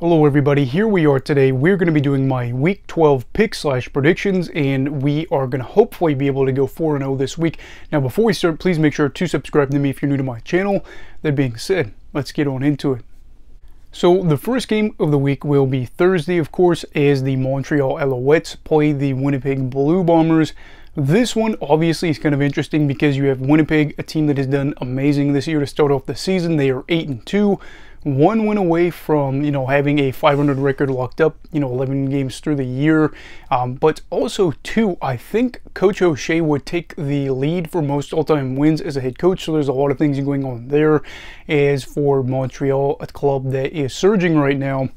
Hello everybody, here we are today. We're going to be doing my week 12 pick slash predictions and we are going to hopefully be able to go 4-0 this week. Now before we start, please make sure to subscribe to me if you're new to my channel. That being said, let's get on into it. So the first game of the week will be Thursday, of course, as the Montreal Alouettes play the Winnipeg Blue Bombers. This one obviously is kind of interesting because you have Winnipeg, a team that has done amazing this year to start off the season. They are 8 and 2 one win away from you know having a 500 record locked up you know 11 games through the year. Um, but also two i think coach o'shea would take the lead for most all-time wins as a head coach so there's a lot of things going on there. As for montreal a club that is surging right now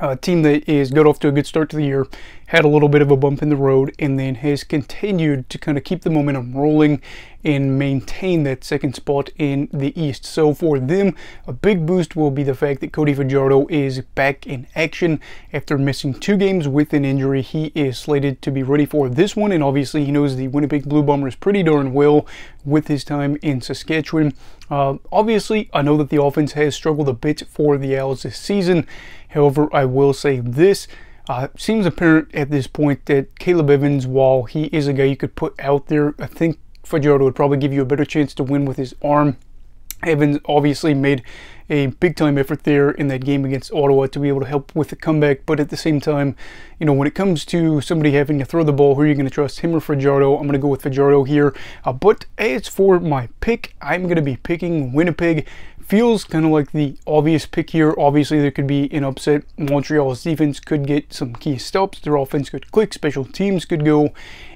a team that is got off to a good start to the year, had a little bit of a bump in the road, and then has continued to kind of keep the momentum rolling and maintain that second spot in the East. So for them, a big boost will be the fact that Cody Fajardo is back in action after missing two games with an injury. He is slated to be ready for this one, and obviously he knows the Winnipeg Blue Bombers pretty darn well with his time in Saskatchewan. Uh, obviously, I know that the offense has struggled a bit for the Owls this season. However, I will say this. Uh, seems apparent at this point that Caleb Evans, while he is a guy you could put out there, I think Fajardo would probably give you a better chance to win with his arm. Evans obviously made a big time effort there in that game against Ottawa to be able to help with the comeback, but at the same time, you know, when it comes to somebody having to throw the ball, who are you going to trust, him or Fajardo? I'm going to go with Fajardo here. Uh, but as for my pick, I'm going to be picking Winnipeg feels kind of like the obvious pick here. Obviously, there could be an upset. Montreal's defense could get some key stops. Their offense could click. Special teams could go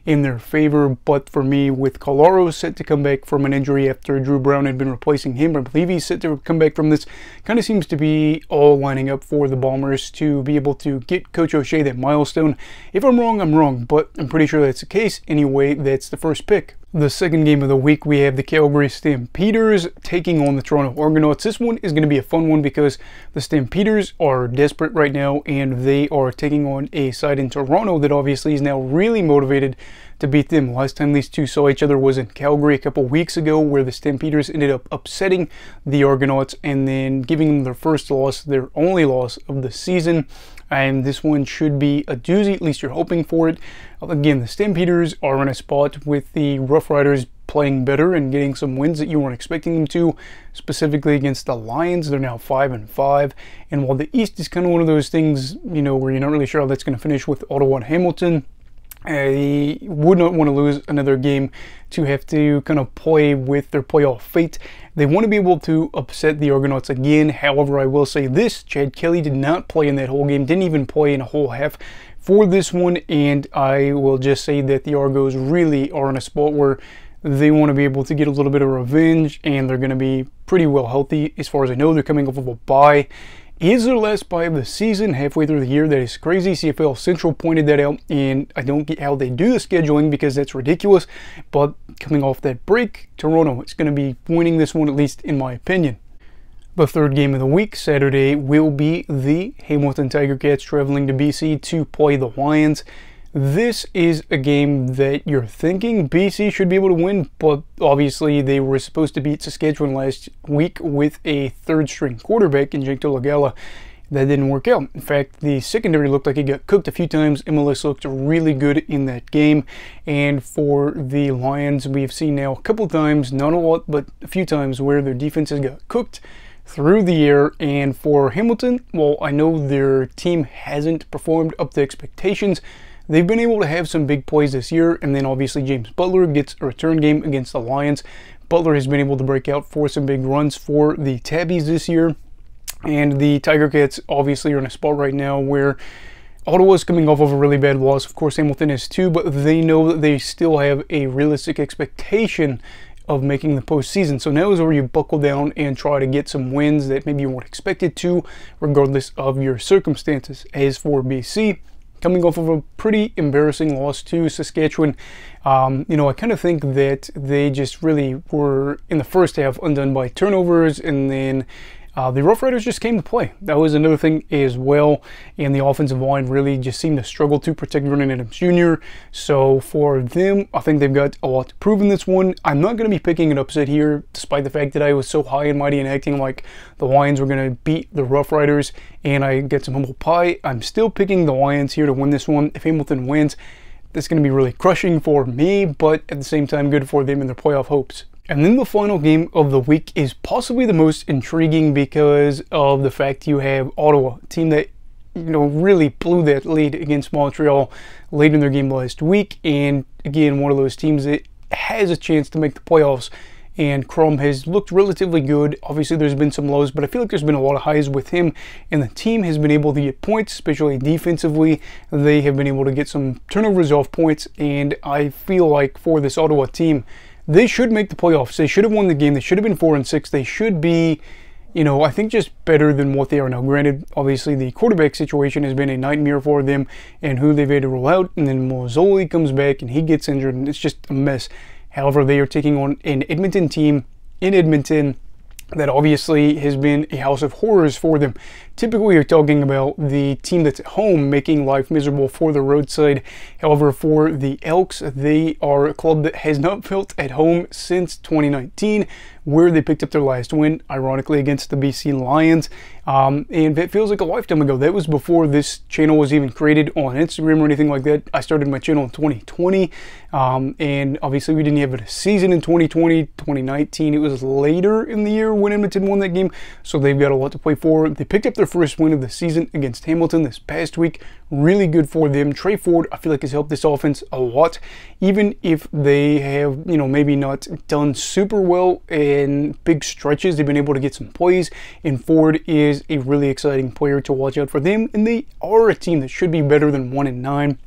in their favor. But for me, with Collaros set to come back from an injury after Dru Brown had been replacing him, I believe he's set to come back from this. Kind of seems to be all lining up for the Bombers to be able to get Coach O'Shea that milestone. If I'm wrong, I'm wrong, but I'm pretty sure that's the case. Anyway, that's the first pick. The second game of the week, we have the Calgary Stampeders taking on the Toronto Argonauts. This one is going to be a fun one because the Stampeders are desperate right now and they are taking on a side in Toronto that obviously is now really motivated to beat them. Last time these two saw each other was in Calgary a couple weeks ago where the Stampeders ended up upsetting the Argonauts and then giving them their first loss, their only loss of the season and this one should be a doozy, at least you're hoping for it. Again, the Stampeders are in a spot with the Rough Riders playing better and getting some wins that you weren't expecting them to, specifically against the Lions. They're now 5 and 5. And while the East is kind of one of those things, you know, where you're not really sure how that's going to finish with Ottawa and Hamilton, Uh, I would not want to lose another game to have to kind of play with their playoff fate. They want to be able to upset the Argonauts again. However, I will say this, Chad Kelly did not play in that whole game, didn't even play in a whole half for this one, and I will just say that the Argos really are in a spot where they want to be able to get a little bit of revenge, and they're going to be pretty well healthy. As far as I know, they're coming off of a bye, is their last bye of the season halfway through the year. That is crazy. CFL Central pointed that out, and I don't get how they do the scheduling because that's ridiculous. But coming off that break, Toronto is going to be winning this one, at least in my opinion. The third game of the week, Saturday, will be the Hamilton Tiger Cats traveling to BC to play the Lions. This is a game that you're thinking BC should be able to win, but obviously they were supposed to beat Saskatchewan last week with a third string quarterback in Jake Dolegala. That didn't work out. In fact, the secondary looked like it got cooked a few times. MLS looked really good in that game. And for the Lions, we've seen now a couple times, not a lot, but a few times where their defenses got cooked through the year. And for Hamilton, well, I know their team hasn't performed up to expectations. They've been able to have some big plays this year, and then obviously James Butler gets a return game against the Lions. Butler has been able to break out for some big runs for the Tabbies this year. And the Tiger Cats obviously are in a spot right now where Ottawa's coming off of a really bad loss. Of course, Hamilton is too, but they know that they still have a realistic expectation of making the postseason. So now is where you buckle down and try to get some wins that maybe you weren't expected to, regardless of your circumstances. As for BC, coming off of a pretty embarrassing loss to Saskatchewan. Um, you know, I kind of think that they just really were in the first half undone by turnovers, and then uh, the Rough Riders just came to play. That was another thing as well. And the offensive line really just seemed to struggle to protect Vernon Adams Jr. So for them, I think they've got a lot to prove in this one. I'm not going to be picking an upset here, despite the fact that I was so high and mighty and acting like the Lions were going to beat the Rough Riders and I get some humble pie. I'm still picking the Lions here to win this one. If Hamilton wins, that's going to be really crushing for me, but at the same time, good for them and their playoff hopes. And then the final game of the week is possibly the most intriguing because of the fact you have Ottawa, team that you know really blew that lead against Montreal late in their game last week, and again one of those teams that has a chance to make the playoffs and Crum has looked relatively good. Obviously, there's been some lows, but I feel like there's been a lot of highs with him, and the team has been able to get points, especially defensively. They have been able to get some turnovers off points, and I feel like for this Ottawa team, they should make the playoffs. They should have won the game. They should have been four and six. They should be you know, I think just better than what they are now. Granted, obviously the quarterback situation has been a nightmare for them and who they've had to roll out, and then Masoli comes back and he gets injured, and it's just a mess. However, they are taking on an Edmonton team in Edmonton that obviously has been a house of horrors for them. Typically, you're talking about the team that's at home making life miserable for the roadside. However, for the Elks, they are a club that has not felt at home since 2019, where they picked up their last win, ironically, against the BC Lions. Um, and it feels like a lifetime ago. That was before this channel was even created on Instagram or anything like that. I started my channel in 2020, um, and obviously we didn't have a season in 2020, 2019. It was later in the year when Edmonton won that game, so they've got a lot to play for. They picked up their first win of the season against Hamilton this past week. Really good for them. Tre Ford, I feel like, has helped this offense a lot, even if they have, you know, maybe not done super well in big stretches. They've been able to get some plays, and Ford is a really exciting player to watch out for them, and they are a team that should be better than 1 and 9.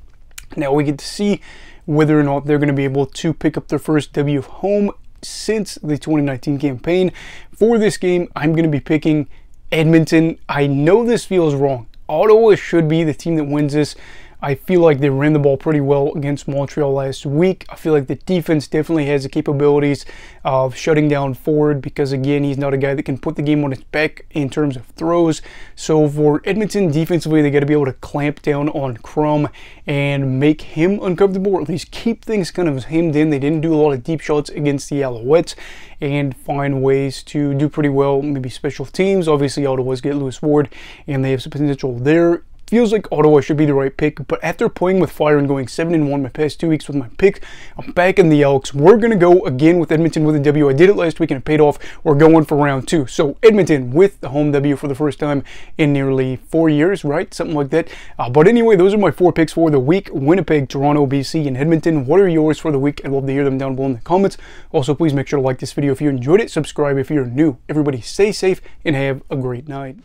Now we get to see whether or not they're going to be able to pick up their first W home since the 2019 campaign. For this game, I'm going to be picking Edmonton. I know this feels wrong. Ottawa should be the team that wins this. I feel like they ran the ball pretty well against Montreal last week. I feel like the defense definitely has the capabilities of shutting down Ford because, again, he's not a guy that can put the game on his back in terms of throws. So for Edmonton, defensively, they got to be able to clamp down on Crum and make him uncomfortable, or at least keep things kind of hemmed in. They didn't do a lot of deep shots against the Alouettes and find ways to do pretty well, maybe special teams. Obviously, Ottawa's get Lewis Ward, and they have some potential there feels like Ottawa should be the right pick, but after playing with fire and going 7 and 1 my past two weeks with my pick, I'm back in the Elks. We're going to go again with Edmonton with a W. I did it last week and it paid off. We're going for round two. So Edmonton with the home W for the first time in nearly four years, right? Something like that. Uh, but anyway, those are my four picks for the week. Winnipeg, Toronto, BC, and Edmonton. What are yours for the week? I'd love to hear them down below in the comments. Also, please make sure to like this video if you enjoyed it. Subscribe if you're new. Everybody stay safe and have a great night.